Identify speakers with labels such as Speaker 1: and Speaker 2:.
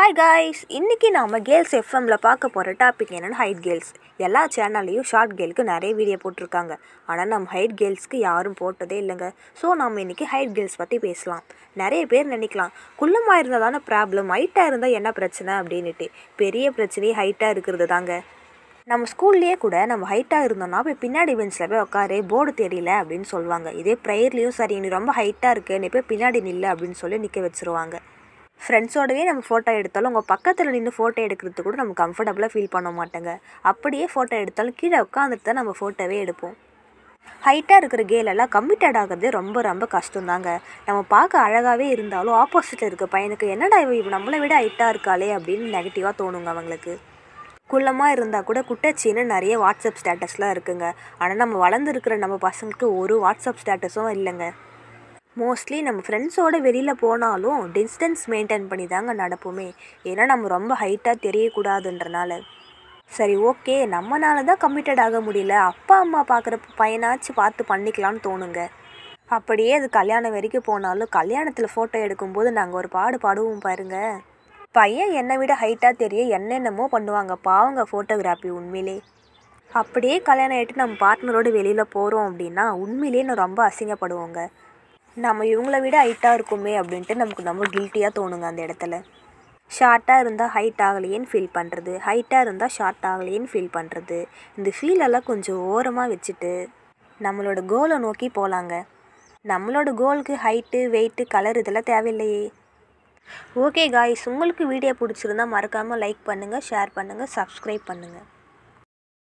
Speaker 1: Hi guys இன்றைக்கி நாம் girls எஃப்எம்மில் பார்க்க போகிற டாபிக் என்னென்னா ஹைட் கேர்ள்ஸ் எல்லா சேனல்லையும் ஷார்ட் கேர்ளுக்கு நிறைய வீடியோ போட்டிருக்காங்க. ஆனால் நம்ம ஹைட் கேர்ள்ஸ்க்கு யாரும் போட்டதே இல்லைங்க. ஸோ நம்ம இன்றைக்கி ஹைட் கேர்ள்ஸ் பற்றி பேசலாம். நிறைய பேர் நினைக்கலாம் குள்ளமாக இருந்தால் தானே ப்ராப்ளம் ஹைட்டாக இருந்தால் என்ன பிரச்சனை அப்படின்ட்டு பெரிய பிரச்சனையே ஹைட்டாக இருக்கிறது தாங்க. நம்ம ஸ்கூல்லேயே கூட நம்ம ஹைட்டாக இருந்தோம்னா போய் பின்னாடி பெஞ்சில் போய் உட்காரு போர்டு தெரியல அப்படின்னு சொல்லுவாங்க. இதே ப்ரேயர்லேயும் சரி நீ ரொம்ப ஹைட்டாக இருக்கு நீ போய் பின்னாடி நில்லு அப்படின்னு சொல்லி நிற்க வச்சுருவாங்க. ஃப்ரெண்ட்ஸோடவே நம்ம ஃபோட்டோ எடுத்தாலும் உங்கள் பக்கத்தில் நின்று ஃபோட்டோ எடுக்கிறது கூட நம்ம கம்ஃபர்டபுளாக ஃபீல் பண்ண மாட்டேங்க. அப்படியே ஃபோட்டோ எடுத்தாலும் கீழே உட்காந்துட்டு தான் நம்ம ஃபோட்டோவே எடுப்போம். ஹைட்டாக இருக்கிற கேலெல்லாம் கம்மிட்டட் ஆகிறது ரொம்ப ரொம்ப கஷ்டம்தாங்க. நம்ம பார்க்க அழகாகவே இருந்தாலும் ஆப்போசிட்டில் இருக்க பையனுக்கு என்னடா இவ நம்மளை விட ஹைட்டாக இருக்காளே அப்படின்னு நெகட்டிவாக தோணுங்க அவங்களுக்கு. குள்ளமாக இருந்தால் கூட குட்டச்சின்னு நிறைய வாட்ஸ்அப் ஸ்டேட்டஸ்லாம் இருக்குங்க. ஆனால் நம்ம வளர்ந்துருக்கிற நம்ம பசங்களுக்கு ஒரு வாட்ஸ்அப் ஸ்டேட்டஸும் இல்லைங்க. மோஸ்ட்லி நம்ம ஃப்ரெண்ட்ஸோடு வெளியில் போனாலும் டிஸ்டன்ஸ் மெயின்டைன் பண்ணி தாங்க நடப்போமே. ஏன்னா நம்ம ரொம்ப ஹைட்டாக தெரியக்கூடாதுன்றனால. சரி ஓகே நம்மனால தான் கம்மிட்டட் ஆக முடியல. அப்பா அம்மா பார்க்குற பையனாச்சு பார்த்து பண்ணிக்கலாம்னு தோணுங்க. அப்படியே அது கல்யாணம் வரைக்கும் போனாலும் கல்யாணத்தில் ஃபோட்டோ எடுக்கும்போது நாங்கள் ஒரு பாடு பாடுவோம் பாருங்க. பையன் என்னை விட ஹைட்டாக தெரிய என்னென்னமோ பண்ணுவாங்க. பாவங்க ஃபோட்டோகிராஃபி உண்மையிலே. அப்படியே கல்யாணம் ஆகிட்டு நம்ம பார்ட்னரோடு வெளியில் போகிறோம் அப்படின்னா உண்மையிலேயே நான் ரொம்ப அசிங்கப்படுவோங்க. நம்ம இவங்கள விட ஹைட்டாக இருக்குமே அப்படின்ட்டு நமக்கு ரொம்ப கில்ட்டியாக தோணுங்க அந்த இடத்துல. ஷார்ட்டாக இருந்தால் ஹைட் ஆகலையேன்னு ஃபீல் பண்ணுறது ஹைட்டாக இருந்தால் ஷார்ட் ஆகலையேன்னு ஃபீல் பண்ணுறது இந்த ஃபீலெல்லாம் கொஞ்சம் ஓரமாக வச்சுட்டு நம்மளோட கோலை நோக்கி போகலாங்க நம்மளோட கோலுக்கு ஹைட்டு வெயிட்டு கலர் இதெல்லாம் தேவையில்லையே. ஓகே காய்ஸ் உங்களுக்கு வீடியோ பிடிச்சிருந்தா மறக்காமல் லைக் பண்ணுங்கள் ஷேர் பண்ணுங்கள் சப்ஸ்கிரைப் பண்ணுங்கள்